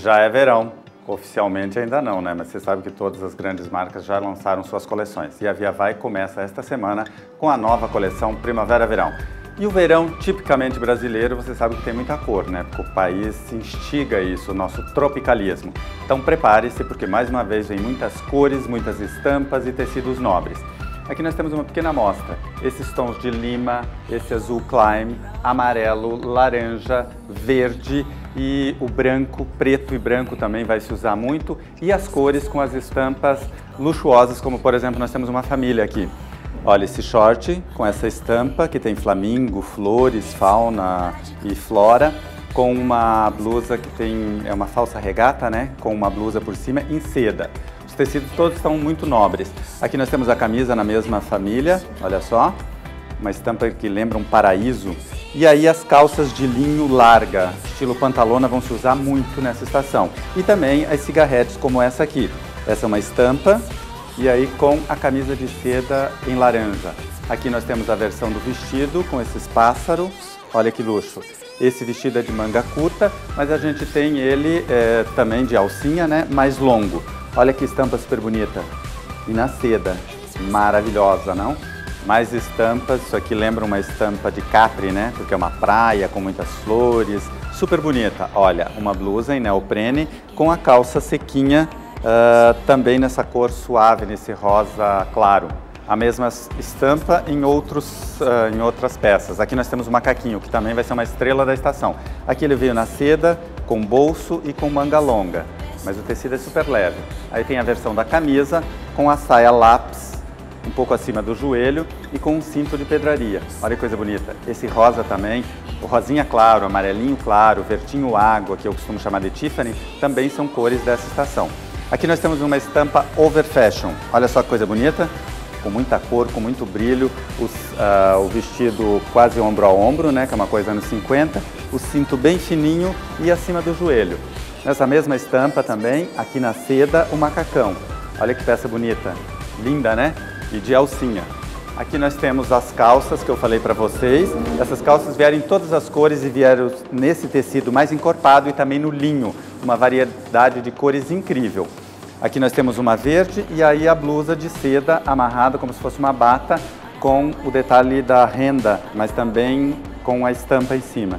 Já é verão. Oficialmente ainda não, né? Mas você sabe que todas as grandes marcas já lançaram suas coleções. E a Via Vai começa esta semana com a nova coleção Primavera-Verão. E o verão tipicamente brasileiro, você sabe que tem muita cor, né? Porque o país instiga isso, o nosso tropicalismo. Então prepare-se, porque mais uma vez vem muitas cores, muitas estampas e tecidos nobres. Aqui nós temos uma pequena amostra. Esses tons de lima, esse azul Climb, amarelo, laranja, verde e o branco, preto e branco também vai se usar muito. E as cores com as estampas luxuosas, como por exemplo nós temos uma família aqui. Olha esse short com essa estampa que tem flamingo, flores, fauna e flora com uma blusa que tem é uma falsa regata, né? Com uma blusa por cima em seda. Os tecidos todos são muito nobres. Aqui nós temos a camisa na mesma família, olha só, uma estampa que lembra um paraíso. E aí as calças de linho larga, estilo pantalona, vão se usar muito nessa estação. E também as cigarretes como essa aqui. Essa é uma estampa e aí com a camisa de seda em laranja. Aqui nós temos a versão do vestido com esses pássaros, olha que luxo. Esse vestido é de manga curta, mas a gente tem ele é, também de alcinha, né, mais longo. Olha que estampa super bonita. E na seda, maravilhosa, não? Mais estampas, isso aqui lembra uma estampa de Capri, né? Porque é uma praia com muitas flores, super bonita. Olha, uma blusa em neoprene com a calça sequinha uh, também nessa cor suave, nesse rosa claro. A mesma estampa em, outros, uh, em outras peças. Aqui nós temos o macaquinho, que também vai ser uma estrela da estação. Aqui ele veio na seda, com bolso e com manga longa, mas o tecido é super leve. Aí tem a versão da camisa, com a saia lápis, um pouco acima do joelho e com um cinto de pedraria. Olha que coisa bonita. Esse rosa também, o rosinha claro, amarelinho claro, verdinho água, que eu costumo chamar de Tiffany, também são cores dessa estação. Aqui nós temos uma estampa over fashion. Olha só que coisa bonita, com muita cor, com muito brilho, os, uh, o vestido quase ombro a ombro, né, que é uma coisa anos 50, o cinto bem fininho e acima do joelho. Nessa mesma estampa também, aqui na seda, o macacão. Olha que peça bonita, linda, né? E de alcinha. Aqui nós temos as calças que eu falei para vocês. Essas calças vieram em todas as cores e vieram nesse tecido mais encorpado e também no linho, uma variedade de cores incrível. Aqui nós temos uma verde e aí a blusa de seda amarrada como se fosse uma bata com o detalhe da renda, mas também com a estampa em cima.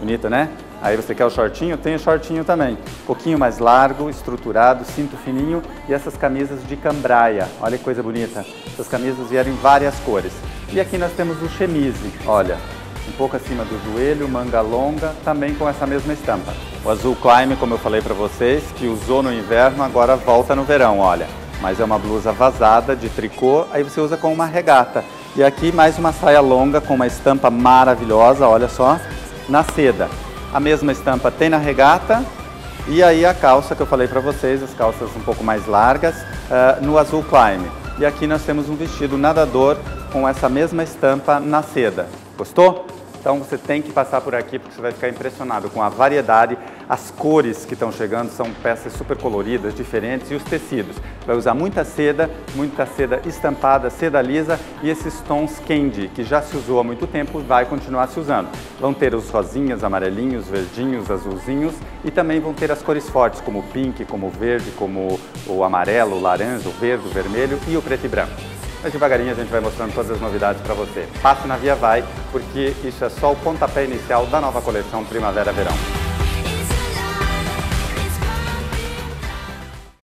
Bonita, né? Aí você quer o shortinho? Tem o shortinho também. Um pouquinho mais largo, estruturado, cinto fininho e essas camisas de cambraia. Olha que coisa bonita. Essas camisas vieram em várias cores. E aqui nós temos o chemise, olha, um pouco acima do joelho, manga longa, também com essa mesma estampa. O azul Climb, como eu falei para vocês, que usou no inverno, agora volta no verão, olha. Mas é uma blusa vazada, de tricô, aí você usa com uma regata. E aqui mais uma saia longa com uma estampa maravilhosa, olha só, na seda. A mesma estampa tem na regata e aí a calça que eu falei para vocês, as calças um pouco mais largas, uh, no azul Climb. E aqui nós temos um vestido nadador com essa mesma estampa na seda. Gostou? Então você tem que passar por aqui porque você vai ficar impressionado com a variedade, as cores que estão chegando são peças super coloridas, diferentes e os tecidos. Vai usar muita seda, muita seda estampada, seda lisa e esses tons candy que já se usou há muito tempo vai continuar se usando. Vão ter os rosinhas, amarelinhos, verdinhos, azulzinhos e também vão ter as cores fortes como o pink, como o verde, como o amarelo, o laranja, o verde, o vermelho e o preto e branco. Mas devagarinho a gente vai mostrando todas as novidades para você. Passe na Via Vai, porque isso é só o pontapé inicial da nova coleção Primavera-Verão.